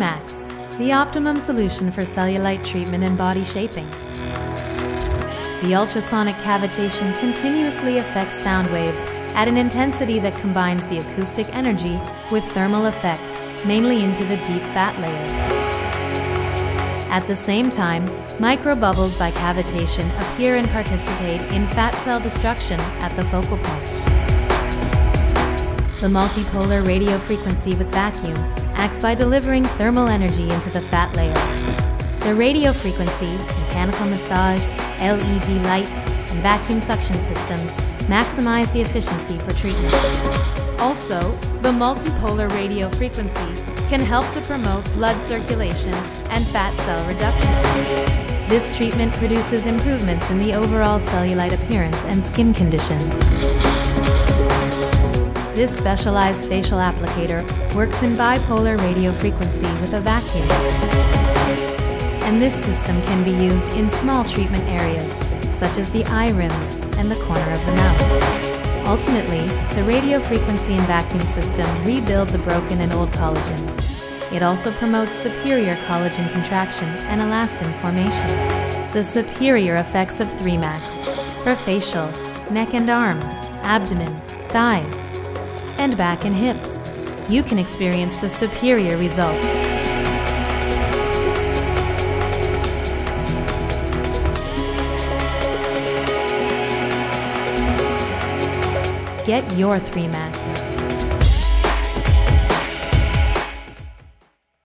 the optimum solution for cellulite treatment and body shaping. The ultrasonic cavitation continuously affects sound waves at an intensity that combines the acoustic energy with thermal effect, mainly into the deep fat layer. At the same time, microbubbles by cavitation appear and participate in fat cell destruction at the focal point. The multipolar radio frequency with vacuum acts by delivering thermal energy into the fat layer. The radio frequency, mechanical massage, LED light, and vacuum suction systems maximize the efficiency for treatment. Also, the multipolar radio frequency can help to promote blood circulation and fat cell reduction. This treatment produces improvements in the overall cellulite appearance and skin condition. This specialized facial applicator works in bipolar radio frequency with a vacuum. And this system can be used in small treatment areas, such as the eye rims and the corner of the mouth. Ultimately, the radio frequency and vacuum system rebuild the broken and old collagen it also promotes superior collagen contraction and elastin formation. The superior effects of 3MAX for facial, neck and arms, abdomen, thighs, and back and hips. You can experience the superior results. Get your 3MAX